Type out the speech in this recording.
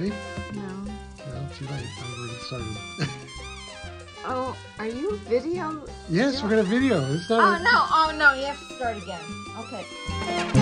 Ready? No. No, too late. I've already started. Oh, are you video? yes, we're gonna video. It's Oh a... no! Oh no! You have to start again. Okay.